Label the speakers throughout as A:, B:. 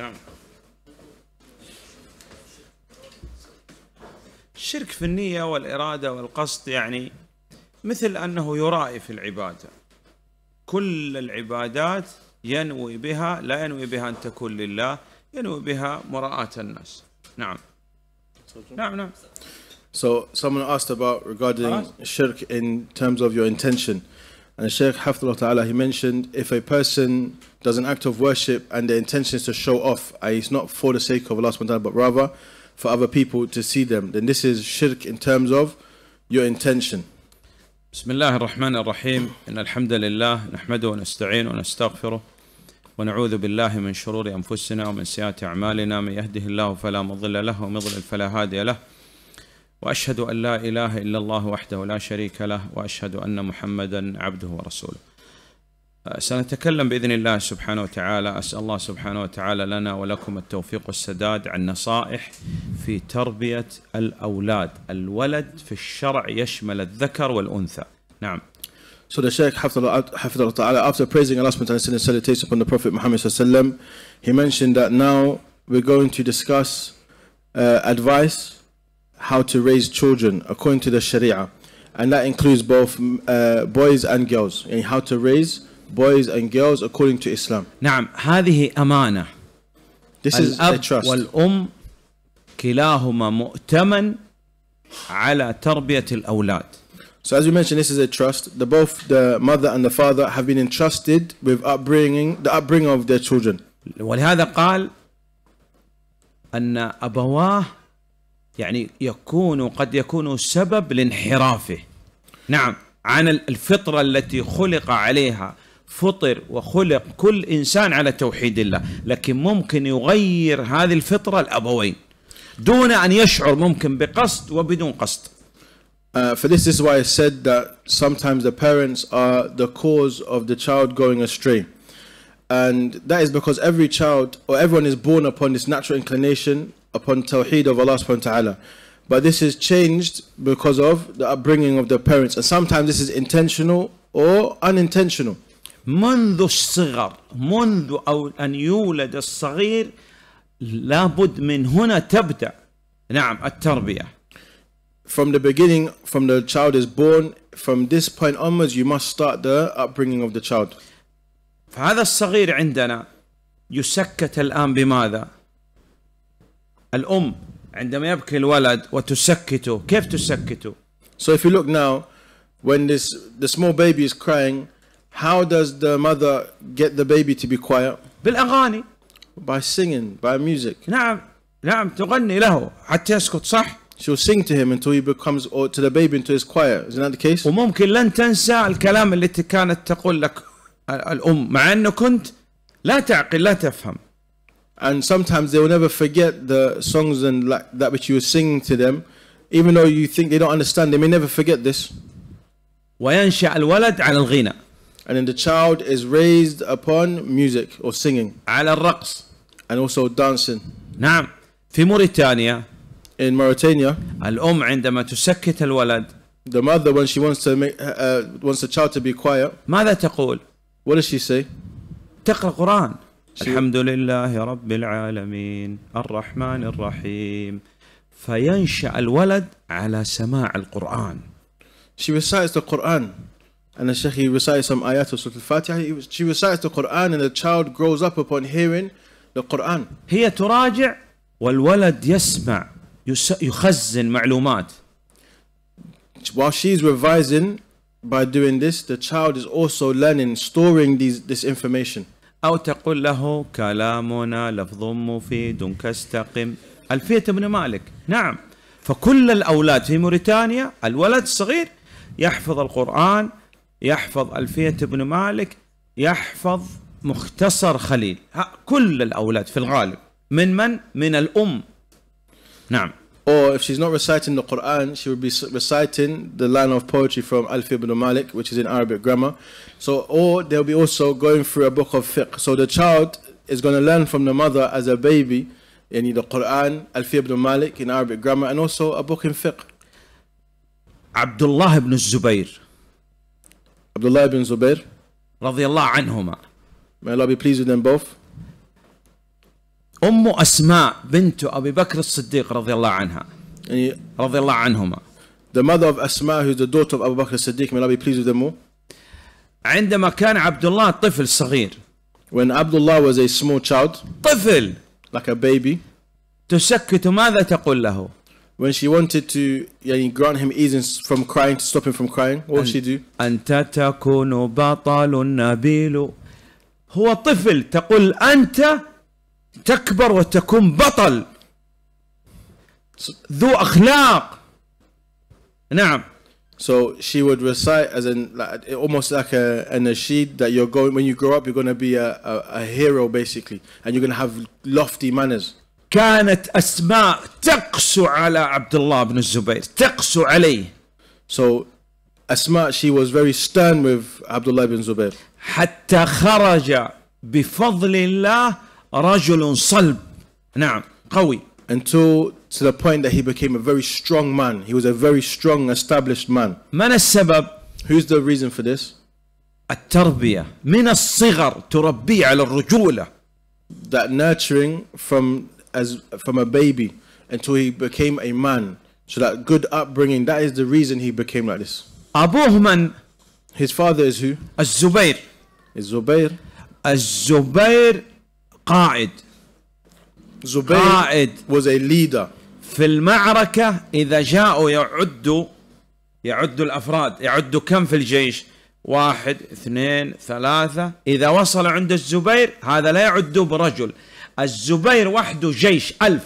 A: نعم الشرك في النية والإرادة والقصد يعني مثل أنه يرائي في العبادة. كل العبادات ينوي بها لا ينوي بها أن تكون لله ينوي بها مراءة الناس. نعم. نعم نعم.
B: So someone asked about regarding shirk in terms of your intention. And Sheikh Hafidullah Ta'ala, he mentioned if a person does an act of worship and the intention is to show off, i.e. it's not for the sake of Allah subhanahu wa ta'ala, but rather for other people to see them, then this is shirk in terms of your intention.
A: بسم الله الرحمن الرحيم إن الحمد لله نحمده ونستعين ونستغفره ونعوذ بالله من شرور أنفسنا ومن سيئات أعمالنا من يهده الله فلا مضل له ومن يضلل فلا هادي له وأشهد أن لا إله إلا الله وحده لا شريك له وأشهد أن محمدا عبده ورسوله. أه، سنتكلم بإذن الله سبحانه وتعالى. أسأل الله سبحانه وتعالى لنا ولكم التوفيق والسداد عن نصائح في تربية الأولاد. الولد في الشرع يشمل الذكر والأنثى. نعم.
B: So the Shaykh Hafidullah Ta'ala, after praising Allah subhanahu wa ta'ala and salutation upon the Prophet Muhammad sallallahu he mentioned that now we're going to discuss uh, advice how to raise children according to the Sharia. And that includes both uh, boys and girls, and how to raise boys and girls according to Islam.
A: نعم هذه أمانة
B: This is a
A: الأب
B: trust.
A: والأم كلاهما مؤتمن على تربية الأولاد
B: So as we mentioned, this is a trust. The both the mother and the father have been entrusted with upbringing the upbringing of their children.
A: ولهذا قال أن أبواه يعني يكون قد يكون سبب لانحرافه نعم عن الفطرة التي خلق عليها فطر وخلق كل إنسان على توحيد الله لكن ممكن يغير هذه الفطرة الأبوين دون أن يشعر ممكن بقصد وبدون قصد
B: Uh, for this, is why I said that sometimes the parents are the cause of the child going astray. And that is because every child or everyone is born upon this natural inclination upon Tawheed of Allah subhanahu wa ta'ala. But this is changed because of the upbringing of the parents. And sometimes this is intentional or unintentional.
A: منذ الصغر منذ أو أن يولد الصغير لابد من هنا تبدأ نعم التربية
B: From the beginning, from the child is born, from this point onwards, you must start the upbringing of the child.
A: فهذا الصغير عندنا يسكت الآن بماذا الأم عندما يبكي الولد وتسكته كيف تسكته
B: So if you look now, when this the small baby is crying, how does the mother get the baby to be quiet?
A: بالأغاني
B: By singing, by music.
A: نعم نعم تغني له حتى يسكت صح
B: She'll sing to him until he becomes, or to the baby until he's quiet. Isn't that the case?
A: وممكن لن تنسى الكلام التي كانت تقول لك الأم مع أنه كنت لا تعقل لا تفهم
B: And sometimes they will never forget the songs and like that which you were singing to them, even though you think they don't understand. They may never forget this.
A: وينشأ الولد على الغنى
B: And then the child is raised upon music or singing
A: على الرقص
B: and also dancing.
A: نعم في موريتانيا
B: In Mauritania,
A: الأم عندما تسكت الولد
B: the mother, when she wants to make, uh, wants the child to be quiet,
A: ماذا تقول؟
B: what does she say?
A: تقرأ قرآن الحمد لله رب العالمين الرحمن الرحيم فينشأ الولد على سماع القرآن
B: She recites the Quran. And the Shaykh, he recites some ayat of Surah Al-Fatiha. He- She recites the Quran and the child grows up upon hearing the Quran.
A: هي تراجع والولد يسمع يس- يخزن معلومات
B: While she's revising by doing this, the child is also learning, storing these, this information.
A: أو تقول له كلامنا لفظ مفيد كاستقم. ألفية ابن مالك. نعم. فكل الأولاد في موريتانيا الولد الصغير يحفظ القرآن يحفظ ألفية ابن مالك يحفظ مختصر خليل. كل الأولاد في الغالب. من من؟ من الأم. نعم.
B: Or if she's not reciting the Quran, she would be reciting the line of poetry from Alfi ibn Malik, which is in Arabic grammar. So, or they'll be also going through a book of fiqh. So the child is going to learn from the mother as a baby, in the Quran, Alfi ibn Malik in Arabic grammar, and also a book in fiqh.
A: عبد الله بن الزبير
B: Abdullah ibn Zubair,
A: رضي الله عنهما
B: may Allah be pleased with them both.
A: أم أسماء بنت أبي بكر الصديق رضي الله عنها
B: And he,
A: رضي الله عنهما
B: the mother of Asma, who's the daughter of Abu Bakr as-Siddiq, may Allah be pleased with them all.
A: عندما كان عبد الله طفل صغير
B: When Abdullah was a small child,
A: طفل
B: like a baby,
A: تسكت ماذا تقول له
B: when she wanted to yani, grant him ease from crying, to stop him from crying, what would she do?
A: أنت تكون بطل نبيل هو طفل تقول أنت تكبر وتكون بطل ذو أخلاق نعم
B: So she would recite as in like, almost like a, a nasheed that you're going when you grow up you're going to be a, a, a hero basically and you're going to have lofty manners.
A: كانت أسماء تقسو على عبد الله بن الزبير تقسو عليه
B: So Asma she was very stern with Abdullah ibn Zubair
A: حتى خرج بفضل الله رجل صلب نعم قوي
B: until to the point that he became a very strong man. He was a very strong established man.
A: من السبب
B: Who's the reason for this?
A: التربية من الصغر تربيه على الرجولة
B: That nurturing from as from a baby until he became a man. So that good upbringing that is the reason he became like this.
A: أبوه من
B: His father is who?
A: الزبير
B: Is Zubair.
A: الزبير قائد قائد
B: was a leader.
A: في المعركة إذا جاءوا يعدوا يعدوا الأفراد يعدوا كم في الجيش واحد اثنين ثلاثة إذا وصل عند الزبير هذا لا يعدوا برجل الزبير وحده جيش ألف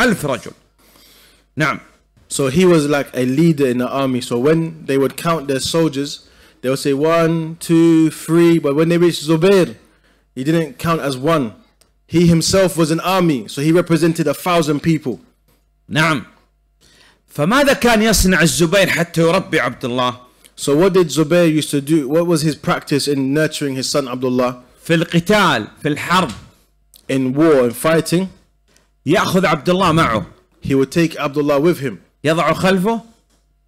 A: ألف رجل نعم
B: So he was like a leader in the army. So when they would count their soldiers, they would say one, two, three. But when they reached Zubair, he didn't count as one. He himself was an army, so he represented a thousand people.
A: نعم فماذا كان يصنع الزبير حتى يربي عبد الله
B: So what did Zubair used to do? What was his practice in nurturing his son Abdullah
A: في القتال في الحرب
B: in war and fighting?
A: يأخذ عبد الله معه
B: He would take Abdullah with him.
A: يضع خلفه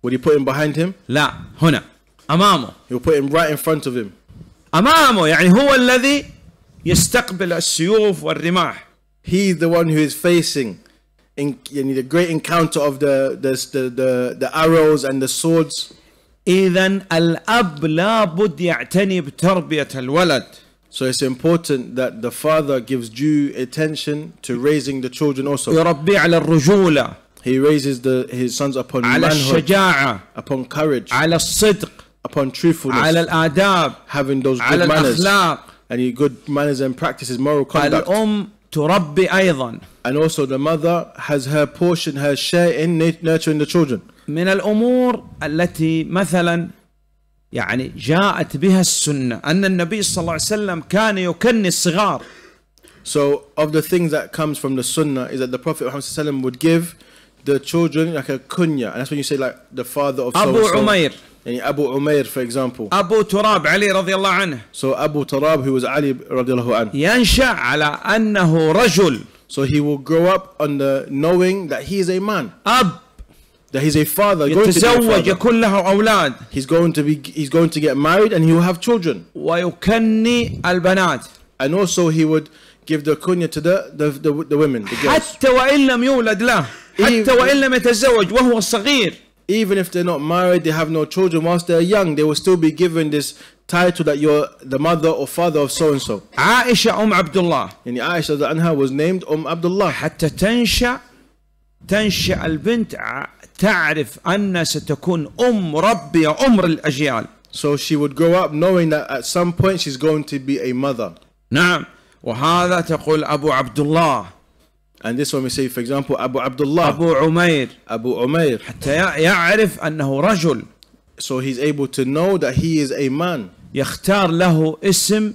B: Would he put him behind him?
A: لا هنا أمامه
B: He would put him right in front of him.
A: امامه يعني هو الذي يستقبل السيوف والرماح
B: He's the one who is facing in, in the great encounter of the, the, the, the, the arrows and the swords.
A: اذا الاب لابد يعتني بتربيه الولد
B: So it's important that the father gives due attention to raising the children also.
A: يربيه على الرجوله
B: He raises the, his sons upon
A: على
B: manhood,
A: الشجاعه
B: upon courage,
A: على الصدق
B: upon truthfulness,
A: على الاداب
B: having those
A: على
B: good manners,
A: الاخلاق
B: and good manners and practices, moral conduct.
A: الام تربي ايضا
B: And also the mother has her portion, her share in nat- nurturing the children.
A: من الامور التي مثلا يعني جاءت بها السنه ان النبي صلى الله عليه وسلم كان يكني الصغار
B: So of the things that comes from the sunnah is that the Prophet Muhammad SAW would give the children like a kunya. And that's when you say like the father of so
A: ابو عمير
B: Yani Abu Umair, for example.
A: ابو تراب علي رضي الله عنه
B: So Abu Tarab, who was Ali radiallahu anhu.
A: ينشا على انه رجل
B: So he will grow up on the knowing that he is a man,
A: اب
B: that he's a father, going to be a
A: يتزوج
B: father.
A: يكون له اولاد
B: He's going to be, he's going to get married and he will have children.
A: ويكني البنات
B: And also he would give the kunya to the, the, the, the women, the girls.
A: حتى وان لم يولد له حتى وان لم يتزوج وهو صغير
B: Even if they're not married, they have no children, whilst they're young, they will still be given this title that you're the mother or father of so and so.
A: عائشه ام عبد الله
B: And Aisha the anha was named Umm Abdullah.
A: حتى تنشا تنشا البنت ع- تعرف ان ستكون ام مربيه ام الاجيال
B: So she would grow up knowing that at some point she's going to be a mother.
A: نعم وهذا تقول ابو عبد الله
B: And this one we say, for example, Abu Abdullah,
A: ابو عمير
B: Abu Umair.
A: حتى يع- يعرف انه رجل
B: So he's able to know that he is a man.
A: يختار له اسم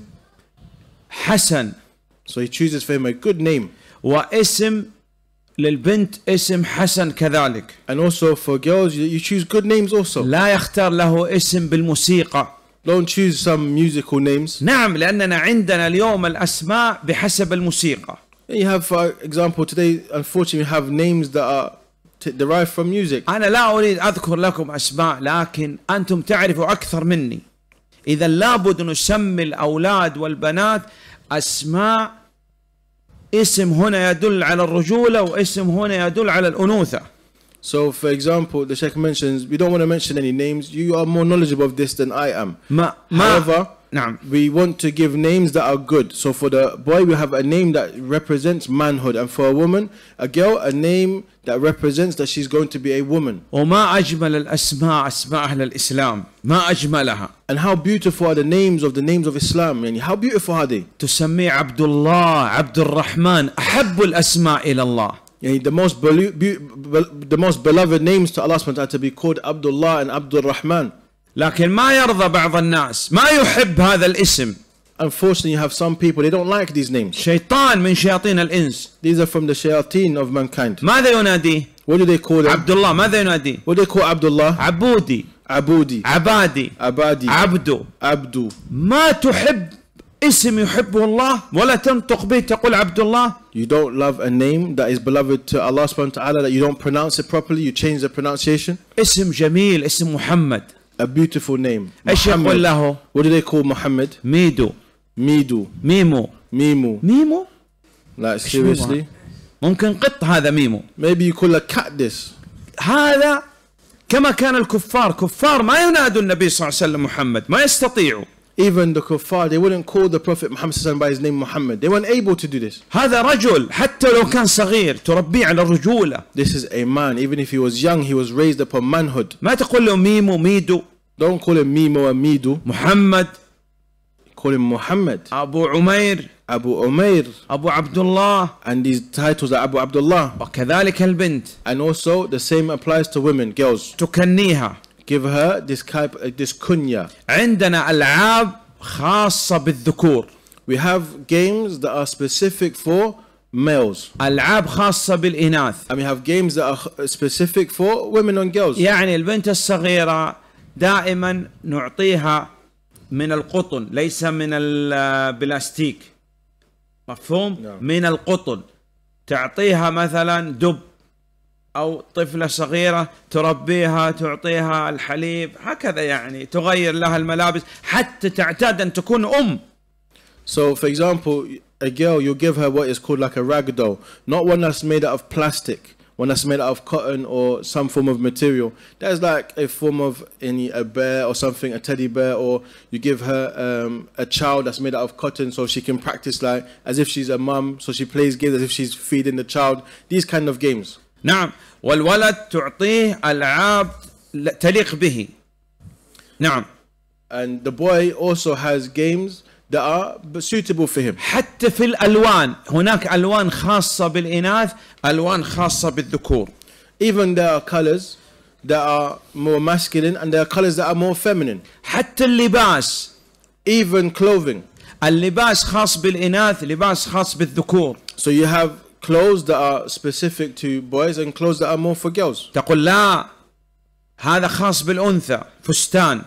A: حسن
B: So he chooses for him a good name.
A: واسم للبنت اسم حسن كذلك
B: And also for girls, you, you choose good names also.
A: لا يختار له اسم بالموسيقى
B: Don't choose some musical names.
A: نعم لأننا عندنا اليوم الأسماء بحسب الموسيقى
B: You have, for example, today, unfortunately, we have names that are derived from music.
A: أنا لا أريد أذكر لكم أسماء لكن أنتم تعرفوا أكثر مني إذا لابد نسمي الأولاد والبنات أسماء اسم هنا يدل على الرجولة واسم هنا يدل على الأنوثة
B: So, for example, the Sheikh mentions we don't want to mention any names. You are more knowledgeable of this than I am.
A: ما ما
B: However,
A: نعم
B: we want to give names that are good. So, for the boy, we have a name that represents manhood, and for a woman, a girl, a name that represents that she's going to be a woman.
A: وما أجمل الأسماء أسماء أهل الإسلام ما أجملها
B: And how beautiful are the names of the names of Islam? And how beautiful are they?
A: تسميه عبد الله عبد الرحمن أحب الأسماء إلى الله
B: Yani the most belu- bu- be- the most beloved names to Allah subhanahu wa ta'ala to be called Abdullah and Abdul Rahman.
A: لكن ما يرضى بعض الناس ما يحب هذا الاسم
B: Unfortunately, you have some people they don't like these names.
A: شيطان من شياطين الإنس
B: These are from the shayateen of mankind.
A: ماذا يناديه
B: What do they call them?
A: عبد الله ماذا يناديه
B: What do they call Abdullah?
A: عبودي
B: Abudi,
A: عبادي
B: Abadi,
A: عبدو
B: Abdu.
A: ما تحب اسم يحبه الله ولا تنطق به تقول عبد الله
B: You don't love a name that is beloved to Allah subhanahu wa ta'ala that you don't pronounce it properly, you change the pronunciation.
A: اسم جميل اسم محمد
B: A beautiful name.
A: إيش يقول. له
B: What do they call Muhammad?
A: ميدو
B: Midu,
A: ميمو
B: Mimu.
A: ميمو
B: Like seriously?
A: ممكن قط هذا ميمو
B: Maybe you call a cat this.
A: هذا كما كان الكفار كفار ما ينادوا النبي صلى الله عليه وسلم محمد ما يستطيعوا
B: Even the kuffar, they wouldn't call the Prophet Muhammad sallallahu alaihi wasallam by his name Muhammad. They weren't able to do this.
A: هذا رجل حتى لو كان صغير تربيه على الرجولة
B: This is a man. Even if he was young, he was raised upon manhood.
A: ما تقول له ميمو ميدو
B: Don't call him Mimo and Midu.
A: محمد
B: Call him Muhammad,
A: أبو عمير
B: Abu Umair.
A: أبو عبد الله
B: And these titles are Abu Abdullah.
A: وكذلك البنت
B: And also the same applies to women, girls.
A: تكنيها
B: Give her this type, uh, this kunya.
A: عندنا ألعاب خاصة بالذكور
B: We have games that are specific for males.
A: ألعاب خاصة بالإناث
B: And we have games that are specific for women and girls.
A: يعني البنت الصغيرة دائما نعطيها من القطن ليس من البلاستيك مفهوم
B: نعم.
A: من القطن تعطيها مثلا دب أو طفلة صغيرة تربيها تعطيها الحليب هكذا يعني تغير لها الملابس حتى تعتاد أن تكون أم
B: So, for example, a girl, you give her what is called like a rag doll, not one that's made out of plastic, one that's made out of cotton or some form of material. That's like a form of any a bear or something, a teddy bear, or you give her um, a child that's made out of cotton, so she can practice like as if she's a mum, so she plays games as if she's feeding the child. These kind of games.
A: نعم والولد تعطيه ألعاب تليق به نعم
B: And the boy also has games that are suitable for him.
A: حتى في الالوان هناك الوان خاصه بالاناث الوان خاصه بالذكور
B: Even there are colors that are more masculine and there are colors that are more feminine.
A: حتى اللباس
B: Even clothing.
A: اللباس خاص بالاناث لباس خاص بالذكور
B: So you have clothes that are specific to boys and clothes that are more for girls.
A: تقول لا هذا خاص بالانثى فستان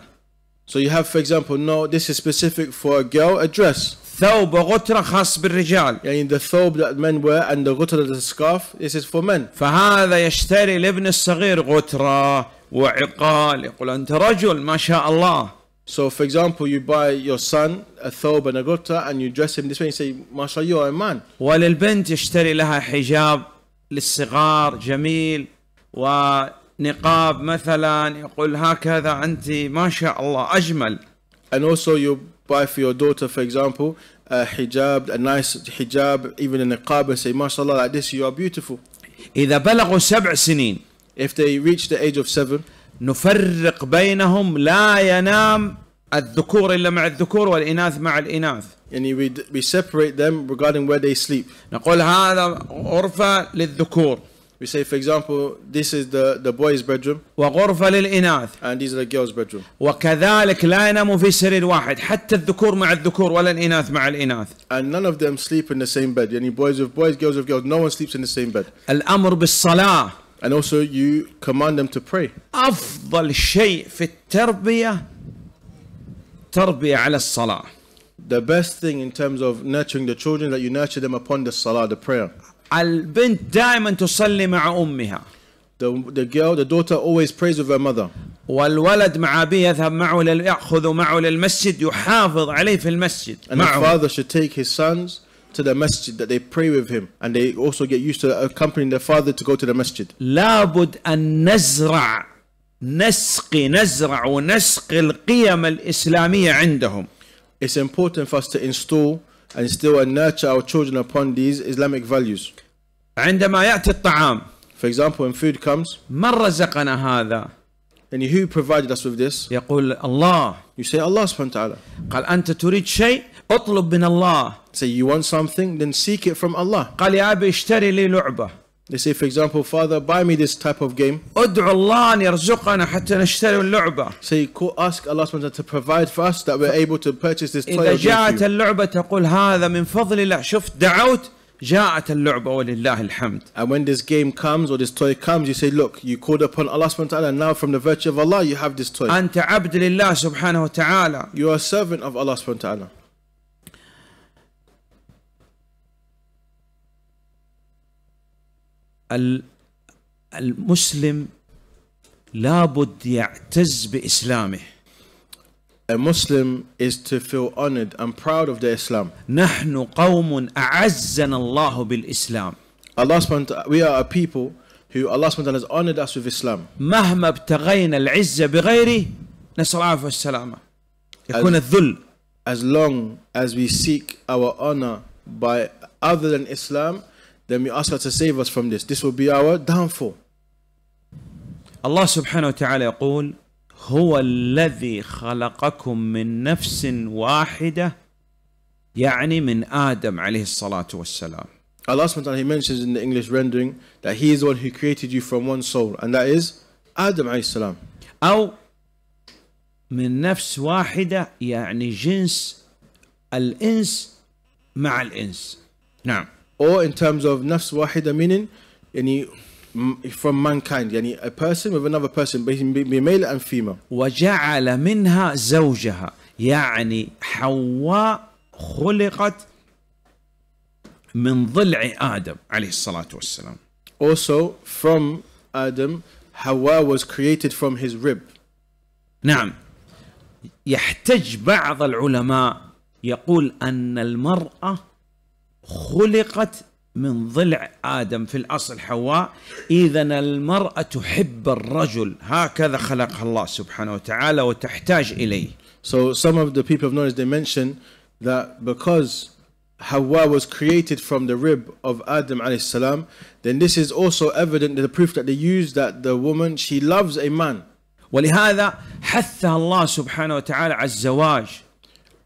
B: So you have, for example, no, this is specific for a girl, a dress.
A: ثوب وغتره خاص بالرجال
B: Yani the thobe that men wear and the ghutr, the scarf, this is for men.
A: فهذا يشتري الابن الصغير غتره وعقال يقول انت رجل ما شاء الله
B: So, for example, you buy your son a thawb and a ghutra and you dress him this way and say, MashaAllah, you are a man.
A: وللبنت يشتري لها حجاب للصغار جميل ونقاب مثلا يقول هكذا أنت ما شاء الله أجمل.
B: And also you buy for your daughter, for example, a hijab, a nice hijab, even a niqab and say, MashaAllah, like this, you are beautiful.
A: إذا بلغوا سبع سنين.
B: If they reach the age of seven.
A: نفرق بينهم لا ينام الذكور الا مع الذكور والاناث مع الاناث
B: and we, we separate them regarding where they sleep.
A: نقول هذا غرفه للذكور
B: We say, for example, this is the, the boys' bedroom
A: وغرفه للاناث
B: and these are the girls' bedroom.
A: وكذلك لا يناموا في سرير واحد حتى الذكور مع الذكور ولا الاناث مع الاناث
B: And none of them sleep in the same bed. Any boys with boys, girls with girls, no one sleeps in the same bed.
A: الامر بالصلاه
B: And also you command them to pray.
A: افضل شيء في التربيه تربيه على الصلاه
B: The best thing in terms of nurturing the children that you nurture them upon the salah, the prayer.
A: البنت دائما تصلي مع امها
B: The, the girl, the daughter always prays with her mother.
A: والولد مع ابيه يذهب معه لل- ياخذ معه للمسجد يحافظ عليه في المسجد
B: And the
A: معه
B: father should take his sons to the masjid, that they pray with him, and they also get used to accompanying their father to go to the masjid.
A: لابد أن نزرع نسقي نزرع ونسقي القيم الإسلامية عندهم
B: It's important for us to install and instill and nurture our children upon these Islamic values.
A: عندما يأتي الطعام
B: For example, when food comes,
A: من رزقنا هذا
B: then who provided us with this?
A: يقول الله
B: You say Allah subhanahu wa ta'ala.
A: قال أنت تريد شيء اطلب من الله
B: Say you want something, then seek it from Allah.
A: قال يا أبي اشتري لي لعبة
B: They say, for example, Father, buy me this type of game.
A: ادعو الله أن يرزقنا حتى نشتري اللعبة
B: Say, call, ask Allah subhanahu wa ta'ala to provide for us that we're able to purchase this toy
A: إذا
B: or game
A: جاءت
B: for you.
A: اللعبة تقول هذا من فضل الله شفت دعوت جاءت اللعبة ولله الحمد
B: And when this game comes or this toy comes, you say, look, you called upon Allah subhanahu wa ta'ala, and now from the virtue of Allah, you have this toy.
A: أنت عبد لله سبحانه وتعالى
B: You are a servant of Allah subhanahu wa ta'ala.
A: المسلم لابد يعتز بإسلامه
B: A Muslim is to feel honored and proud of their Islam.
A: نحن قوم أعزنا الله بالإسلام
B: Allah subhanahu ta'ala, we are a people who Allah subhanahu ta'ala has honored us with Islam.
A: مهما ابتغينا العزة بغيره نسأل العافية والسلامة يكون الذل
B: As long as we seek our honor by other than Islam, then we ask Allah to save us from this. This will be our downfall.
A: الله سبحانه وتعالى يقول هو الذي خلقكم من نفس واحدة يعني من آدم عليه الصلاة والسلام
B: Allah subhanahu wa ta'ala, He mentions in the English rendering that He is the one who created you from one soul, and that is Adam alayhi salam.
A: أو من نفس واحدة يعني جنس الإنس مع الإنس نعم
B: Or in terms of nafs wahida, meaning m- from mankind, yani a person with another person, male and female.
A: وجعل منها زوجها يعني حواء خلقت من ضلع آدم عليه الصلاة والسلام
B: Also, from Adam, Hawa was created from his rib.
A: نعم يحتج بعض العلماء يقول أن المرأة خلقت من ضلع آدم في الأصل حواء إذا المرأة تحب الرجل هكذا خلقها الله سبحانه وتعالى وتحتاج إليه
B: So some of the people of knowledge they mention that because Hawa was created from the rib of Adam alayhi salam, then this is also evident the proof that they use that the woman she loves a man.
A: ولهذا حثها الله سبحانه وتعالى على الزواج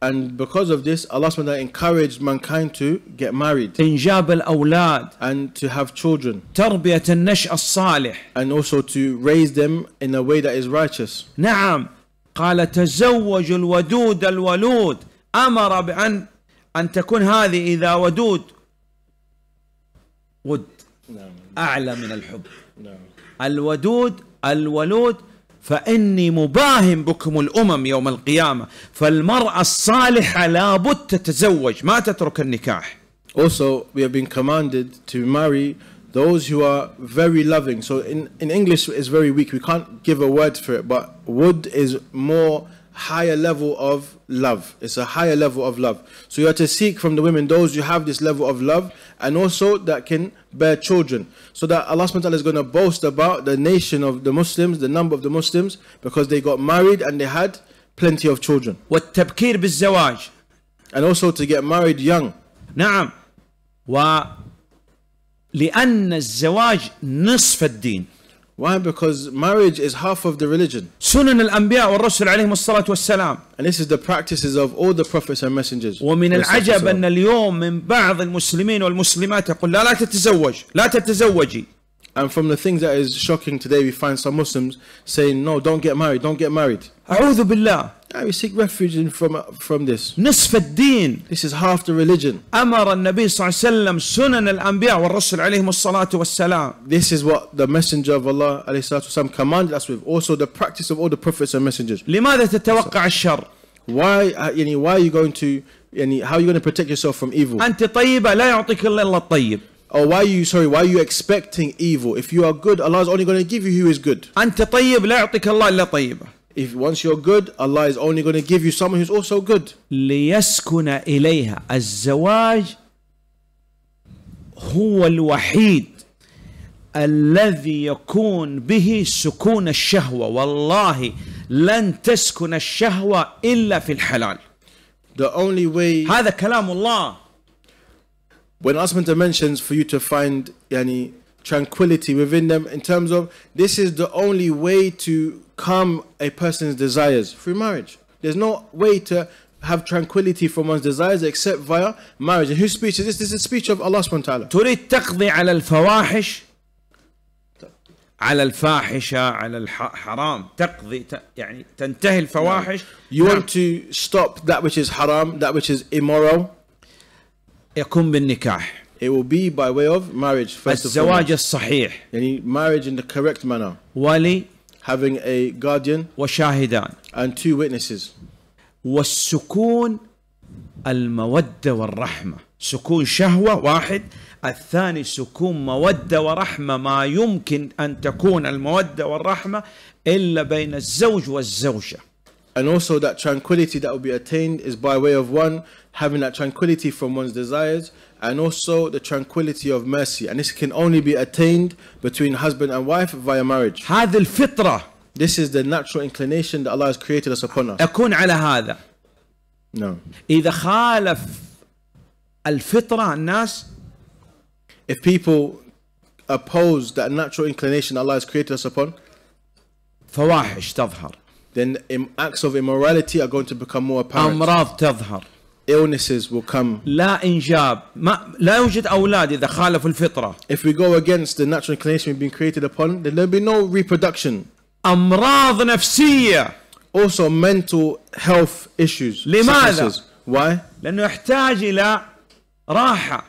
B: And because of this, Allah subhanahu wa ta'ala encouraged mankind to get married
A: إنجاب الأولاد
B: and to have children
A: تربية النشأ الصالح
B: and also to raise them in a way that is righteous.
A: نعم قال تزوج الودود الولود أمر بأن أن تكون هذه إذا ودود ود أعلى من الحب الودود الولود فإني مباهم بكم الأمم يوم القيامة فالمرأة الصالحة لابد تتزوج ما تترك النكاح
B: Also, we have been commanded to marry those who are very loving. So in, in English, it's very weak. We can't give a word for it, but wood is more higher level of love. It's a higher level of love. So you have to seek from the women those who have this level of love and also that can bear children. So that Allah subhanahu wa ta'ala is going to boast about the nation of the Muslims, the number of the Muslims, because they got married and they had plenty of children.
A: والتبكير بالزواج
B: And also to get married young.
A: نعم ولأن الزواج نصف الدين
B: Why? Because marriage is half of the religion.
A: سنن الأنبياء والرسل عليهم الصلاة والسلام
B: And this is the practices of all the prophets and messengers.
A: ومن العجب
B: والصلاة
A: أن اليوم من بعض المسلمين والمسلمات يقول لا لا تتزوج لا تتزوجي
B: And from the things that is shocking today, we find some Muslims saying, no, don't get married, don't get married.
A: أعوذ بالله
B: Yeah, we seek refuge in from, from this.
A: نصف الدين
B: This is half the religion.
A: أمر النبي صلى الله عليه وسلم سنن الأنبياء والرسل عليهم الصلاة والسلام
B: This is what the messenger of Allah والسلام, commanded us with. Also the practice of all the prophets and messengers.
A: لماذا تتوقع الشر
B: Why, uh, yani, why are you going to, yani, how are you going to protect yourself from evil?
A: أنت طيبة لا يعطيك الله إلا الطيب
B: Or why are you, sorry, why are you expecting evil? If you are good, Allah is only going to give you who is good.
A: أنت طيب لا يعطيك الله إلا طيبة
B: If once you're good, Allah is only going to give you someone who's also good.
A: ليسكن إليها الزواج هو الوحيد الذي يكون به سكون الشهوة والله لن تسكن الشهوة إلا في الحلال
B: The only way
A: هذا كلام الله
B: when Allah subhanahu wa ta'ala mentions for you to find yani, tranquility within them in terms of this is the only way to calm a person's desires through marriage. There's no way to have tranquility from one's desires except via marriage. And whose speech is this? This is the speech of Allah subhanahu wa ta'ala.
A: تريد تقضي على الفواحش على الفاحشة على الحرام تقضي ت- يعني تنتهي الفواحش
B: You
A: نعم.
B: want to stop that which is haram, that which is immoral.
A: يكون بالنكاح
B: It will be by way of marriage first of all.
A: الزواج الصحيح
B: Yani marriage in the correct manner.
A: ولي
B: Having a guardian
A: وشاهدان.
B: and two witnesses.
A: والسكون المودة والرحمة. سكون شهوة واحد الثاني سكون مودة ورحمة. ما يمكن أن تكون المودة والرحمة إلا بين الزوج والزوجة.
B: And also that tranquility that will be attained is by way of one having that tranquility from one's desires and also the tranquility of mercy. And this can only be attained between husband and wife via marriage.
A: هذه الفطرة
B: This is the natural inclination that Allah has created us upon us.
A: أكون على هذا
B: No.
A: إذا خالف الفطرة الناس
B: If people oppose that natural inclination Allah has created us upon,
A: فواحش تظهر
B: then im- acts of immorality are going to become more apparent.
A: أمراض تظهر
B: Illnesses will come.
A: لا إنجاب ما لا يوجد أولاد إذا خالفوا الفطرة
B: If we go against the natural inclination we've been created upon, then there'll be no reproduction.
A: أمراض نفسية
B: Also, mental health issues.
A: لماذا؟
B: sicknesses. Why?
A: لأنه يحتاج إلى راحة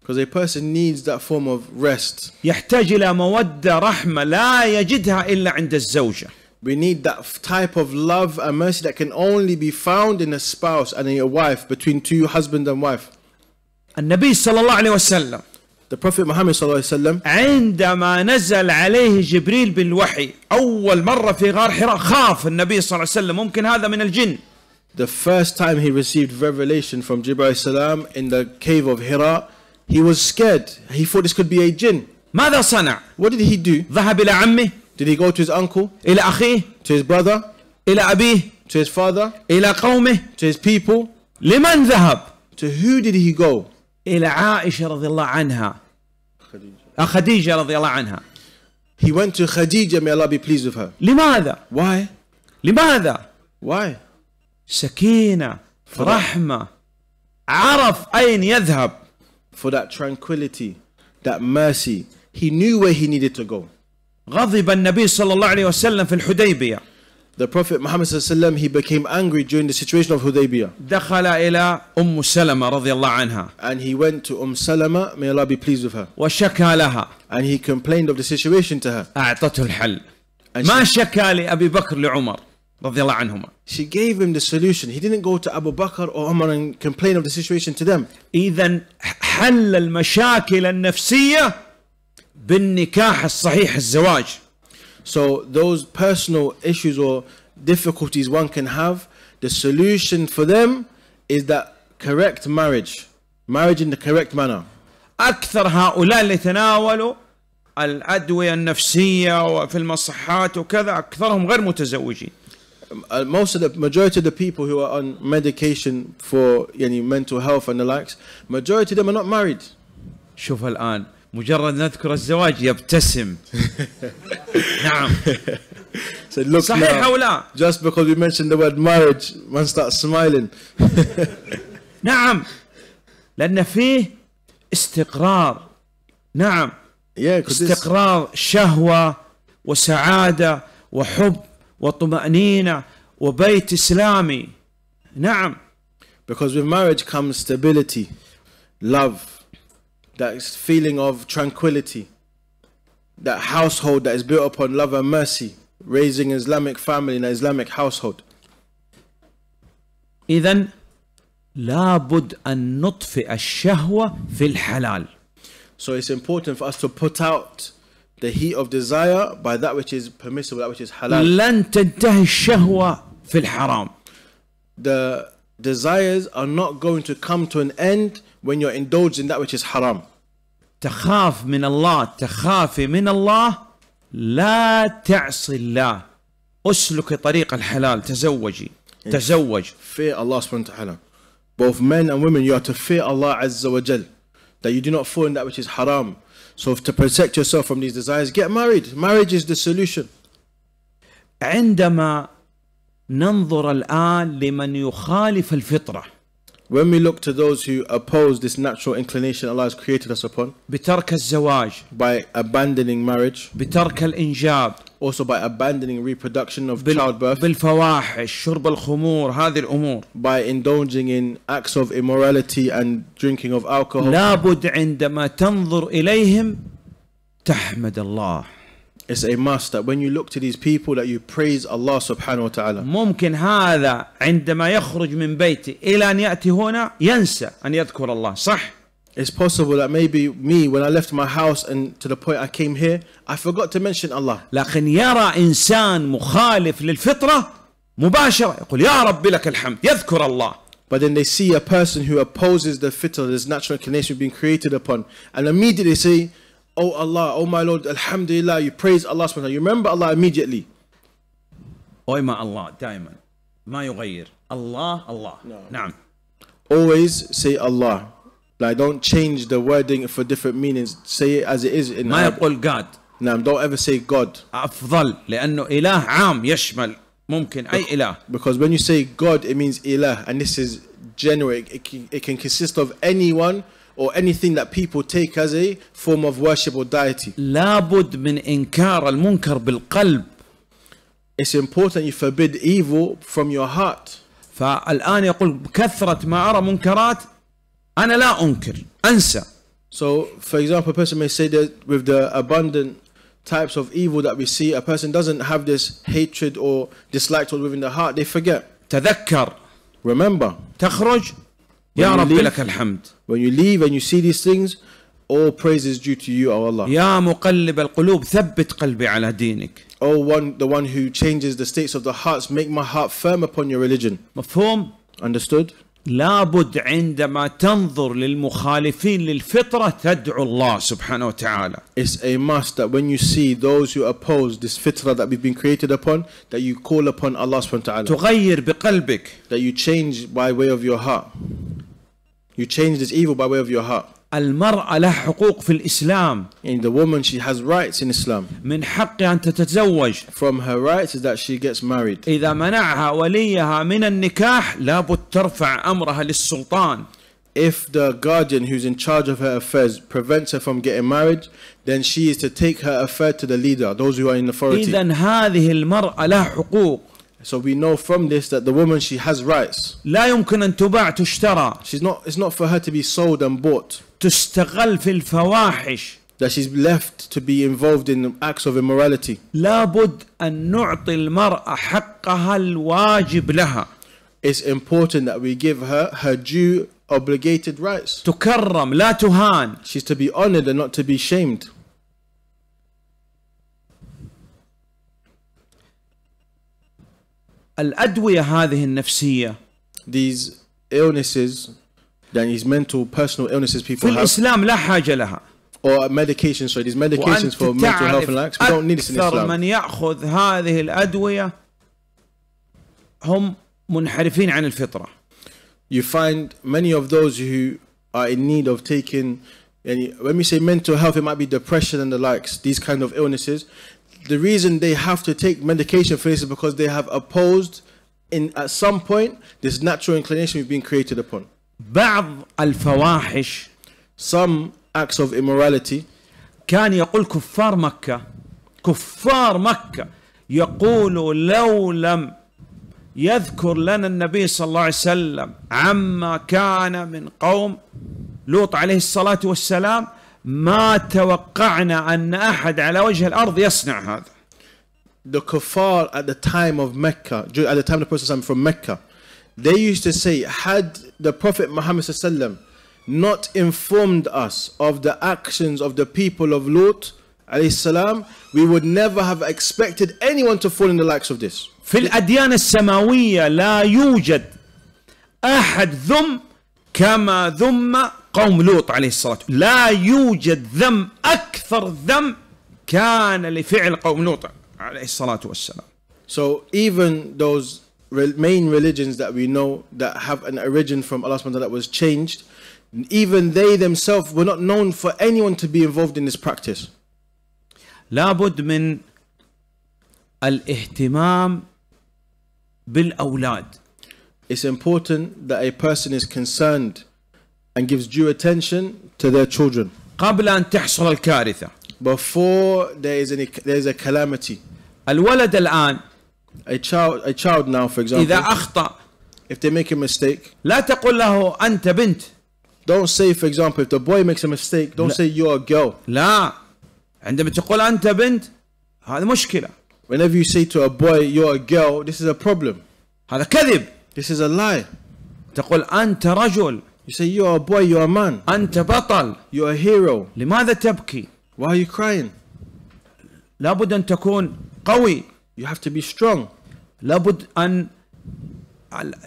B: Because a person needs that form of rest.
A: يحتاج إلى مودة رحمة لا يجدها إلا عند الزوجة
B: We need that f- type of love and mercy that can only be found in a spouse and in a wife, between two husband and wife.
A: النبي صلى الله عليه وسلم
B: The Prophet Muhammad sallallahu alaihi wasallam,
A: عندما نزل عليه جبريل بالوحي أول مرة في غار حراء خاف النبي صلى الله عليه وسلم ممكن هذا من الجن
B: the first time he received revelation from Jibreel salam in the cave of Hira, he was scared. He thought this could be a jinn.
A: ماذا صنع
B: What did he do?
A: ذهب إلى عمه
B: Did he go to his uncle,
A: إلى أخيه
B: to his brother,
A: إلى أبيه
B: to his father,
A: إلى قومه
B: to his people?
A: لمن ذهب
B: To who did he go?
A: إلى عائشة رضي الله عنها آه، خديجة رضي الله عنها
B: He went to Khadija, may Allah be pleased with her.
A: لماذا
B: Why?
A: لماذا
B: Why?
A: سكينة رحمة عرف أين يذهب
B: For that tranquility, that mercy. He knew where he needed to go.
A: غضب النبي صلى الله عليه وسلم في الحديبية
B: The Prophet Muhammad sallallahu he became angry during the situation of Hudaybiyah.
A: دخل إلى أم سلمة رضي الله عنها
B: And he went to Umm Salama, may Allah be pleased with her.
A: وشكى لها
B: And he complained of the situation to her.
A: أعطته الحل
B: And
A: ما شكى لأبي بكر لعمر رضي الله عنهما
B: she gave him the solution. He didn't go to Abu Bakr or Umar and complain of the situation to them.
A: إذا حل المشاكل النفسية بالنكاح الصحيح الزواج
B: So those personal issues or difficulties one can have, the solution for them is that correct marriage. Marriage in the correct manner.
A: أكثر هؤلاء اللي تناولوا الأدوية النفسية وفي المصحات وكذا أكثرهم غير متزوجين
B: Uh, most of the majority of the people who are on medication for yani, mental health and the likes, majority of them are not married.
A: شوف الآن مجرد نذكر الزواج يبتسم نعم
B: So look
A: صحيح
B: now,
A: لا
B: just because we mentioned the word marriage, one starts smiling.
A: نعم لأن فيه استقرار نعم
B: Yeah,
A: استقرار شهوة وسعادة وحب وطمأنينة وبيت إسلامي نعم
B: because with marriage comes stability, love, that feeling of tranquility, that household that is built upon love and mercy, raising an Islamic family in an Islamic household.
A: إذا لابد أن نطفئ الشهوة في الحلال
B: So it's important for us to put out the heat of desire by that which is permissible, that which is halal.
A: لن تنتهي الشهوة في الحرام
B: The desires are not going to come to an end when you're indulged in that which is haram.
A: تخاف من الله تخافي من الله لا تعصي الله اسلكي طريق الحلال تزوجي تزوج
B: Fear Allah subhanahu wa ta'ala. Both men and women, you are to fear Allah Azza wa Jal. That you do not fall in that which is haram. So to protect yourself from these desires, get married. Marriage is the solution.
A: عندما ننظر الآن لمن يخالف الفطرة
B: When we look to those who oppose this natural inclination Allah has created us upon
A: بترك الزواج
B: by abandoning marriage,
A: بترك الإنجاب
B: also by abandoning reproduction of
A: بال-
B: childbirth,
A: بالفواحش شرب الخمور هذه الأمور
B: by indulging in acts of immorality and drinking of alcohol,
A: لابد عندما تنظر إليهم تحمد الله
B: it's a must that when you look to these people that you praise Allah subhanahu wa ta'ala.
A: ممكن هذا عندما يخرج من بيته إلى أن يأتي هنا ينسى أن يذكر الله صح
B: It's possible that maybe me, when I left my house and to the point I came here, I forgot to mention Allah.
A: لكن يرى إنسان مخالف للفطرة مباشرة يقول يا رب لك الحمد يذكر الله
B: But then they see a person who opposes the fitrah, this natural inclination being created upon, and immediately say, Oh Allah, oh my Lord, Alhamdulillah, you praise Allah subhanahu wa ta'ala. You remember Allah immediately.
A: وما الله دائما ما يغير الله الله نعم
B: Always say Allah. Like don't change the wording for different meanings. Say it as it is in
A: ما
B: Arabic.
A: يقول قاد
B: Now, don't ever say God.
A: أفضل لأنه إله عام يشمل ممكن أي إله
B: Because when you say God, it means ilah, and this is generic. It can, it can consist of anyone or anything that people take as a form of worship or deity.
A: لابد من إنكار المنكر بالقلب
B: It's important you forbid evil from your heart.
A: فالآن يقول بكثرة ما أرى منكرات أنا لا أنكر أنسى
B: So, for example, a person may say that with the abundant types of evil that we see, a person doesn't have this hatred or dislike towards within the heart. They forget.
A: تذكر
B: Remember,
A: تخرج يا رب لك الحمد
B: when you leave and you see these things, all praise is due to you, O Allah.
A: يا مقلب القلوب ثبت قلبي على دينك
B: O one, the one who changes the states of the hearts, make my heart firm upon your religion.
A: مفهوم
B: Understood?
A: لابد عندما تنظر للمخالفين للفطرة تدعو الله سبحانه وتعالى
B: It's a must that when you see those who oppose this fitrah that we've been created upon, that you call upon Allah subhanahu wa ta'ala.
A: تغير بقلبك
B: That you change by way of your heart. You change this evil by way of your heart.
A: المرأة لها حقوق في الإسلام
B: And the woman, she has rights in Islam.
A: من حقها أن تتزوج
B: From her rights is that she gets married.
A: إذا منعها وليها من النكاح لابد ترفع أمرها للسلطان
B: If the guardian who's in charge of her affairs prevents her from getting married, then she is to take her affair to the leader, those who are in authority.
A: إذا هذه المرأة لها حقوق
B: So we know from this that the woman, she has rights.
A: لا يمكن أن تباع تشترى
B: She's not, it's not for her to be sold and bought.
A: تستغل في الفواحش
B: That she's left to be involved in acts of immorality.
A: لابد أن نعطي المرأة حقها الواجب لها
B: It's important that we give her her due obligated rights.
A: تكرم لا تهان
B: She's to be honored and not to be shamed.
A: الأدوية هذه النفسية
B: These illnesses, that these mental, personal illnesses
A: في
B: people have,
A: الإسلام لا حاجة لها
B: or medications, sorry, these medications for mental health and lacks, we don't need this in
A: أكثر
B: Islam.
A: من يأخذ هذه الأدوية هم منحرفين عن الفطرة
B: You find many of those who are in need of taking, and when we say mental health, it might be depression and the likes, these kind of illnesses. The reason they have to take medication for this is because they have opposed, in at some point, this natural inclination we've been created upon.
A: بعض الفواحش
B: Some acts of immorality,
A: كان يقول كفار مكة كفار مكة يقول لو لم يذكر لنا النبي صلى الله عليه وسلم عما كان من قوم لوط عليه الصلاة والسلام ما توقعنا أن أحد على وجه الأرض يصنع هذا
B: the kuffar at the time of Mecca, at the time of the Prophet from Mecca, they used to say, had the Prophet Muhammad not informed us of the actions of the people of Lut, salam, we would never have expected anyone to fall in the likes of this.
A: في الأديان السماوية لا يوجد أحد ذم كما ذم قوم لوط عليه الصلاة والسلام لا يوجد ذم أكثر ذم كان لفعل قوم لوط عليه الصلاة والسلام
B: So even those main religions that we know that have an origin from Allah subhanahu wa ta'ala that was changed, even they themselves were not known for anyone to be involved in this practice.
A: لابد من الاهتمام بالأولاد
B: It's important that a person is concerned and gives due attention to their children
A: قبل أن تحصل الكارثة
B: before there is any there is a calamity.
A: الولد الآن
B: A child a child now for example
A: إذا أخطأ
B: if they make a mistake
A: لا تقول له أنت بنت
B: don't say for example if the boy makes a mistake don't say you're a girl
A: لا عندما تقول أنت بنت هذا مشكلة
B: whenever you say to a boy you're a girl this is a problem
A: هذا كذب
B: this is a lie
A: تقول أنت رجل
B: You say you're a boy you're a man
A: أنت بطل
B: you're a hero
A: لماذا تبكي
B: why are you crying
A: لابد أن تكون قوي
B: you have to be strong
A: لابد أن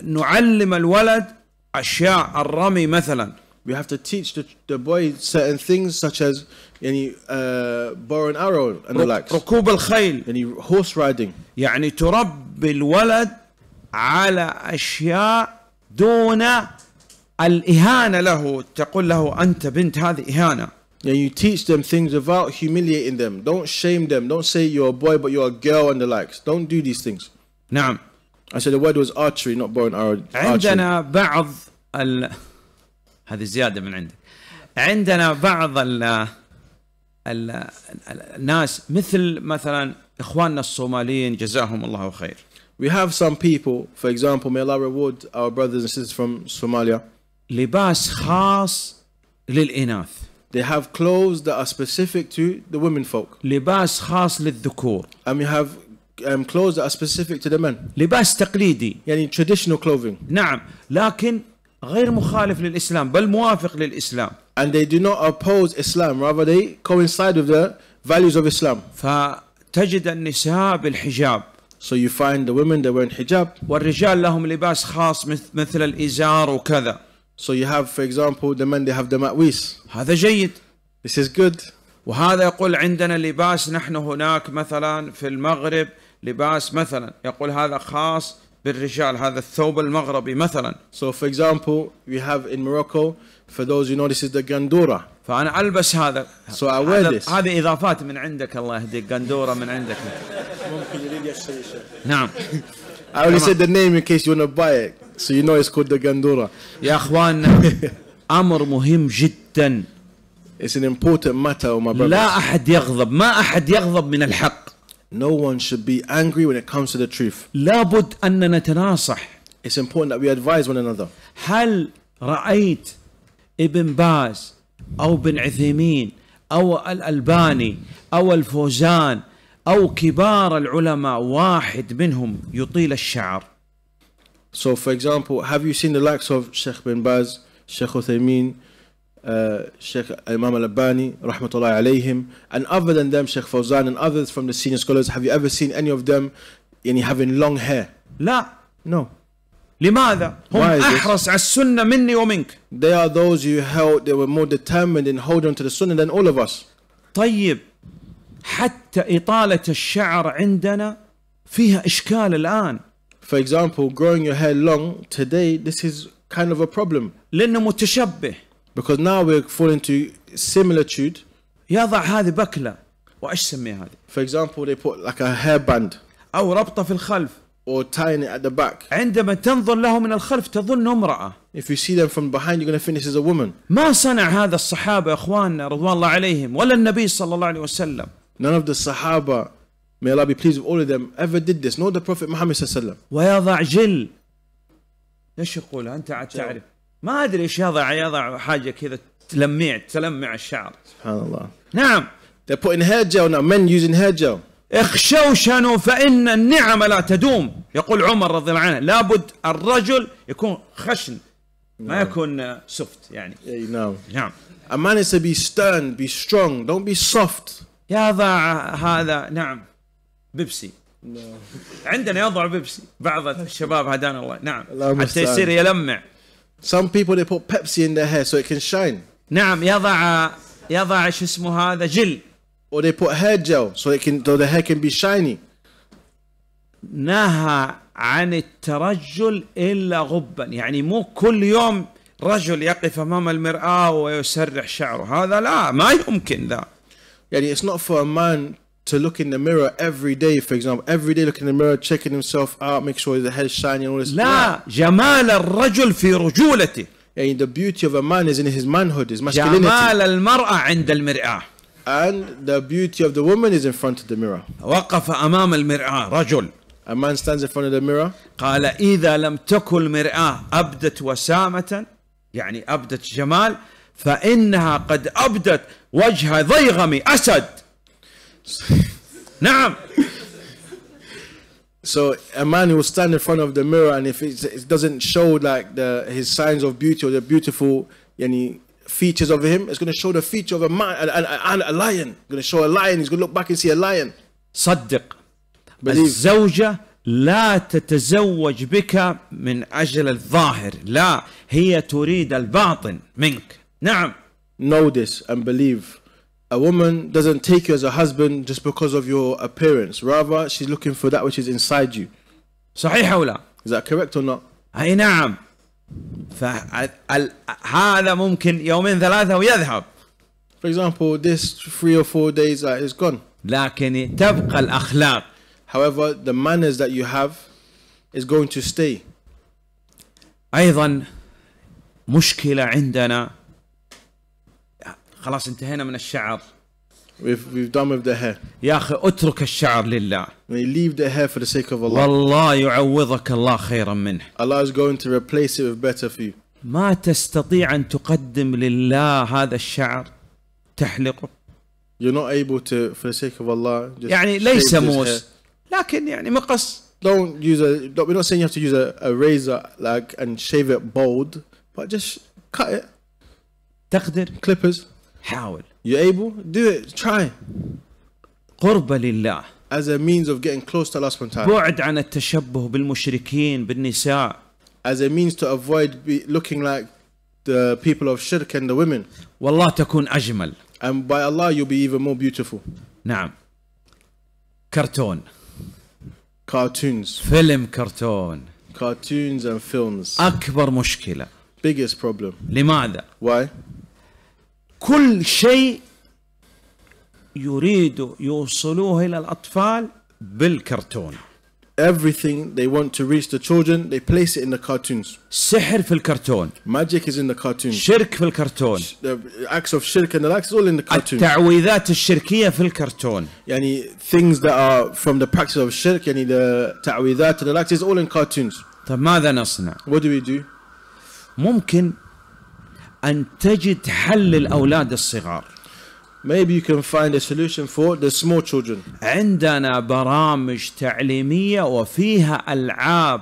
A: نعلم الولد أشياء الرمي مثلا
B: we have to teach the, the boy certain things such as any uh, bow and arrow and the likes
A: ركوب الخيل
B: any horse riding
A: يعني تربي الولد على أشياء دون الإهانة له تقول له أنت بنت هذه إهانة
B: and you teach them things without humiliating them don't shame them don't say you're a boy but you're a girl and the likes don't do these things
A: نعم
B: I said the word was archery not bow and arrow.
A: عندنا بعض ال... هذه زيادة من عندك عندنا بعض ال... ال... ال- الناس مثل مثلا إخواننا الصوماليين جزاهم الله خير
B: we have some people for example may Allah reward our brothers and sisters from Somalia
A: لباس خاص للإناث
B: they have clothes that are specific to the women folk
A: لباس خاص للذكور
B: and we have um, clothes that are specific to the men
A: لباس تقليدي
B: yani traditional clothing
A: نعم لكن غير مخالف للإسلام بل موافق للإسلام
B: and they do not oppose Islam rather they coincide with the values of Islam
A: فتجد النساء بالحجاب
B: so you find the women they're wearing hijab
A: والرجال لهم لباس خاص مث- مثل الإزار وكذا
B: so you have for example the men they have the matwis
A: هذا جيد
B: this is good
A: وهذا يقول عندنا لباس نحن هناك مثلا في المغرب لباس مثلا يقول هذا خاص بالرجال هذا الثوب المغربي مثلا
B: so for example we have in Morocco for those you know this is the gandura
A: فأنا ألبس هذا
B: So I wear this.
A: هذه إضافات من عندك الله يهديك قندورة من عندك نعم
B: I only said the name in case you want to buy it it's called the gandura
A: يا أخواننا أمر مهم جدا
B: it's an important matter oh my brothers
A: لا أحد يغضب ما أحد يغضب من الحق
B: no one should be angry when it comes to the truth
A: لابد أن نتناصح
B: it's important that we advise one another
A: هل رأيت ابن باز أو بن عثيمين أو الألباني أو الفوزان أو كبار العلماء واحد منهم يطيل الشعر
B: So, for example, have you seen the likes of Sheikh bin Baz, Sheikh Uthaymeen, uh, Sheikh Imam Al Albani, Rahmatullah alayhim, and other than them, Sheikh Fawzan and others from the senior scholars, have you ever seen any of them any having long hair?
A: لا
B: No.
A: لماذا؟ هم? أحرص على السنة مني ومنك
B: They are those who held, they were more determined in holding on to the sunnah than all of us.
A: طيب حتى إطالة الشعر عندنا فيها إشكال الآن
B: For example, growing your hair long, today, this is kind of a problem
A: لأنه متشبه
B: because now we're falling to similitude.
A: يضع هذه بكلة وإيش سميها هذه؟
B: For example, they put like a hairband
A: أو ربطة في الخلف
B: or tying it at the back.
A: عندما تنظر له من الخلف تظن امرأة
B: If you see them from behind, you're going to think this is a woman.
A: ما صنع هذا الصحابة يا أخواننا رضوان الله عليهم ولا النبي صلى الله عليه وسلم
B: None of the Sahaba, may Allah be pleased with all of them, ever did this. Nor the Prophet Muhammad sallallahu
A: ويضع جل إيش يقول انت عاد تعرف ما ادري إيش يضع يضع حاجة كذا تلميع تلمع الشعر
B: Subhanallah.
A: نعم
B: They're putting hair gel now. Men using hair gel.
A: اخشوشنوا فان النعم لا تدوم يقول عمر رضي الله عنه لابد الرجل يكون خشن ما يكون سفت يعني
B: know.
A: نعم
B: A man is to be stern, be strong. Don't be soft.
A: يضع هذا نعم بيبسي. عندنا يضع بيبسي. بعض الشباب هدانا الله. نعم. حتى. يصير يلمع.
B: Some people they put Pepsi in their hair so it can shine,
A: نعم يضع يضع شو اسمه هذا جل.
B: Or they put hair gel so it can so the hair can be shiny.
A: نهى عن الترجل إلا غبا. يعني مو كل يوم رجل يقف أمام المرآة ويسرح شعره. هذا لا ما يمكن ذا.
B: Yani it's not for a man to look in the mirror every day, for example, every day look in the mirror, checking himself out, make sure his head is shiny and all this.
A: لا جمال الرجل في رجولته
B: Yani the beauty of a man is in his manhood, his masculinity.
A: جمال المراه عند المراه
B: And the beauty of the woman is in front of the mirror.
A: وقف امام المراه رجل
B: A man stands in front of the mirror.
A: قال اذا لم تكن المراه ابدت وسامه يعني ابدت جمال فانها قد ابدت وجه ضيغم اسد نعم
B: So a man who will stand in front of the mirror, and if it, it doesn't show like the his signs of beauty or the beautiful yani, features of him, it's going to show the feature of a man, a, a, a, a lion. going to show a lion. He's going to look back and see a lion.
A: صدق
B: Believe.
A: الزوجة لا تتزوج بك من أجل الظاهر لا هي تريد الباطن منك نعم
B: Know this and believe. A woman doesn't take you as a husband just because of your appearance. Rather, she's looking for that which is inside you.
A: صحيح أو لا
B: Is that correct or not?
A: أي نعم فهذا ممكن يومين ثلاثة ويذهب
B: For example, this three or four days uh, is gone.
A: لكن تبقى الأخلاق
B: However, the manners that you have is going to stay.
A: أيضا مشكلة عندنا خلاص انتهينا من الشعر
B: We've, we've done with the hair.
A: يا أخي اترك الشعر لله
B: We leave the hair for the sake of Allah.
A: والله يعوضك الله خيرا منه
B: Allah is going to replace it with better for you.
A: ما تستطيع أن تقدم لله هذا الشعر تحلقه
B: You're not able to, for the sake of Allah, just
A: يعني ليس. موس لكن يعني مقص
B: Don't use a. Don't, we're not saying you have to use a, a razor like and shave it bald, but just cut it.
A: تقدر
B: Clippers.
A: حاول
B: You're able. Do it. Try.
A: قرب لله
B: As a means of getting close to Allah subhanahu.
A: بعد عن التشبه بالمشركين بالنساء
B: As a means to avoid be, looking like the people of shirk and the women.
A: والله تكون أجمل
B: And by Allah, you'll be even more beautiful.
A: نعم كرتون
B: Cartoons.
A: فيلم كرتون
B: Cartoons and films.
A: أكبر مشكلة
B: Biggest problem.
A: لماذا
B: Why?
A: كل شيء يريد يوصلوه إلى الأطفال بالكرتون
B: Everything they want to reach the children, they place it in the cartoons.
A: سحر في الكرتون
B: Magic is in the cartoons.
A: شرك في الكرتون
B: The acts of shirk and the likes is all in the cartoons.
A: التعويذات الشركية في الكرتون
B: Yani things that are from the practice of shirk, yani the ta'widhat and the likes is all in cartoons.
A: طيب ماذا نصنع
B: What do we do?
A: ممكن أن تجد حل للأولاد الصغار
B: Maybe you can find a solution for the small children.
A: عندنا برامج تعليمية وفيها ألعاب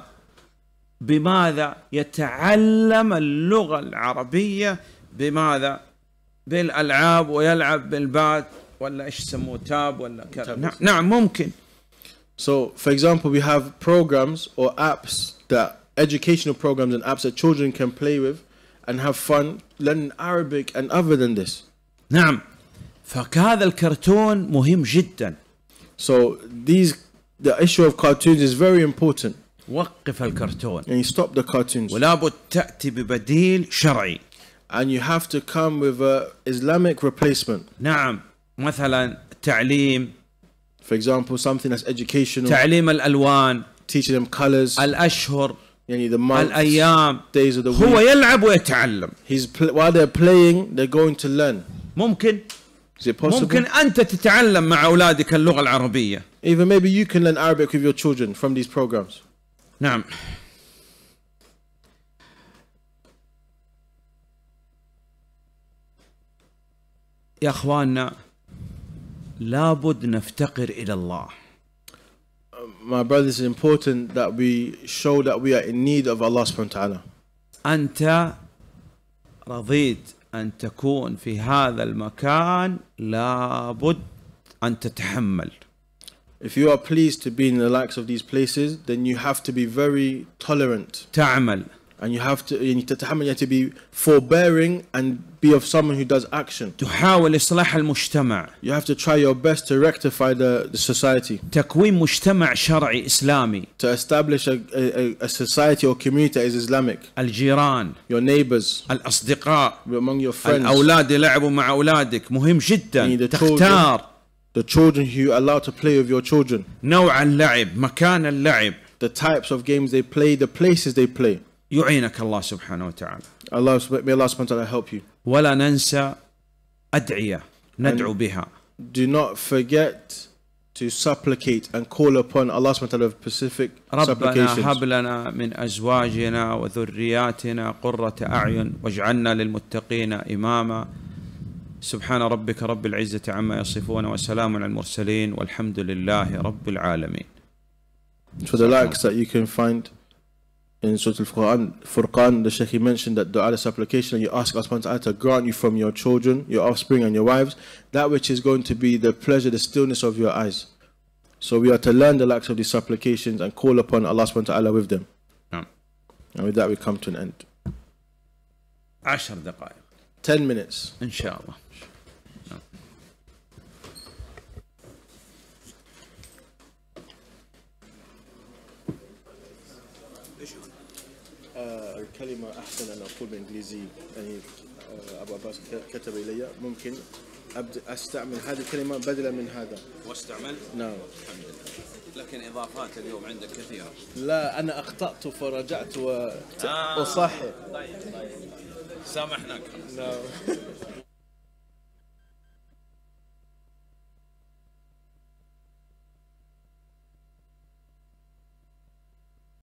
A: بماذا يتعلم اللغة العربية بماذا بالألعاب ويلعب بالبات ولا إيش يسموه تاب ولا كذا نعم, نعم ممكن
B: So, for example, we have programs or apps that educational programs and apps that children can play with and have fun learning Arabic and other than this.
A: نعم فهذا الكرتون مهم جدا
B: So, these the issue of cartoons is very important.
A: وقف الكرتون
B: And you stop the cartoons.
A: ولا بد تأتي ببديل شرعي
B: And you have to come with a Islamic replacement.
A: نعم مثلا تعليم
B: For example, something that's educational,
A: تعليم الألوان
B: teaching them colors,
A: الأشهر
B: Yani the months,
A: الأيام
B: days of the
A: هو
B: week.
A: يلعب ويتعلم
B: He's pl- while they're playing, they're going to learn.
A: ممكن
B: Is it possible?
A: ممكن أنت تتعلم مع أولادك اللغة العربية
B: Even maybe you can learn Arabic with your children from these programs.
A: نعم يا أخواننا لابد نفتقر إلى الله
B: My brothers, it's important that we show that we are in need of Allah subhanahu wa ta'ala.
A: أنت رضيت أن تكون في هذا المكان لابد أن تتحمل
B: If you are pleased to be in the likes of these places, then you have to be very tolerant
A: تعمل
B: And you have to, you need to, تتحمل, you have to be forbearing and be of someone who does action.
A: تحاول إصلاح المجتمع
B: You have to try your best to rectify the, the society,
A: تكوين مجتمع شرعي إسلامي
B: to establish a, a, a society or community that is Islamic.
A: الجيران
B: Your neighbors,
A: الأصدقاء
B: among your friends,
A: الأولاد يلعبوا مع أولادك مهم جدا
B: Need the
A: تختار
B: the children who you allow to play with your children,
A: نوع اللعب مكان اللعب
B: the types of games they play, the places they play.
A: يعينك الله سبحانه وتعالى
B: Allah, may Allah subhanahu wa ta'ala help you.
A: ولا ننسى أدعية ندعو بها
B: Do not forget to supplicate and call upon Allah subhanahu wa ta'ala with specific
A: ربنا
B: supplications.
A: هب لنا من أزواجنا وذرياتنا قرة أعين واجعلنا للمتقين إماما سبحان ربك رب العزة عما يصفون وسلام على المرسلين والحمد لله رب العالمين
B: For the likes that you can find in Surah Al-Furqan, Furqan, the Shaykh mentioned that dua, other supplication, you ask Allah to grant you from your children, your offspring and your wives, that which is going to be the pleasure, the stillness of your eyes. So we are to learn the likes of these supplications and call upon Allah subhanahu with them. And with that we come to an end. 10 minutes.
A: Inshallah.
B: الكلمة أحسن أن أقول بالإنجليزي يعني أبو عباس كتب إلي. ممكن أبدأ أستعمل هذه الكلمة بدلا من هذا.
A: واستعمل؟
B: نعم.
A: لكن إضافات اليوم عندك كثيرة.
B: لا أنا أخطأت فرجعت وأصحح
A: سامحناك.
B: نعم.